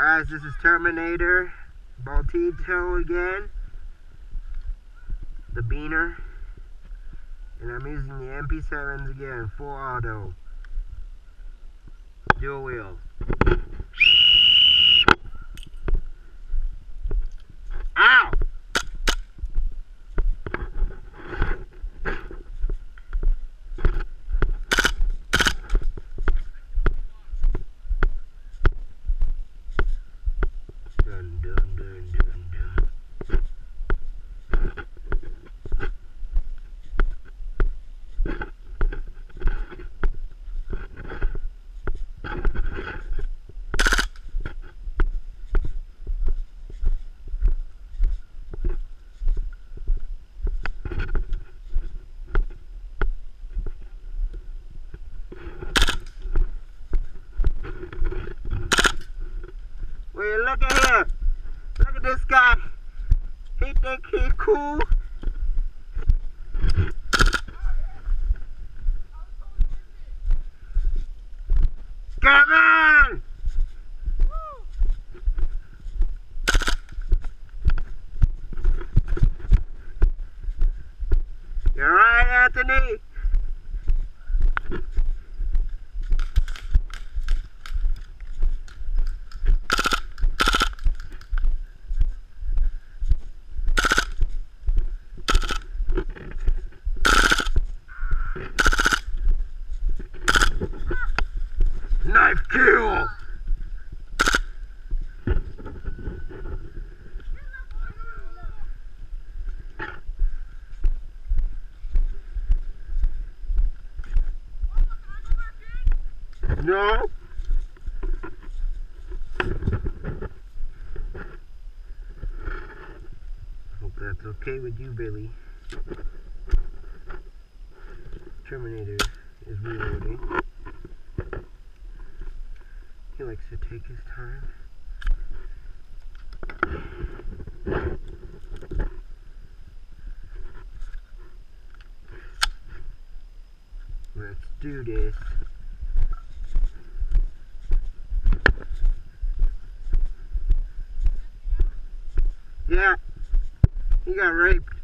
Guys, this is Terminator, Baldito again, the Beaner, and I'm using the MP7s again, full auto, dual wield. Look at here. Look at this guy. He think he cool. Come on! You alright, Anthony? Knife kill! No? Hope that's okay with you, Billy. Terminator is reloading. He likes to take his time. Let's do this. Yeah, he got raped.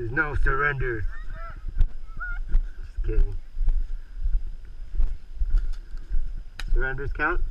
There's no surrender. Just kidding. Surrenders count?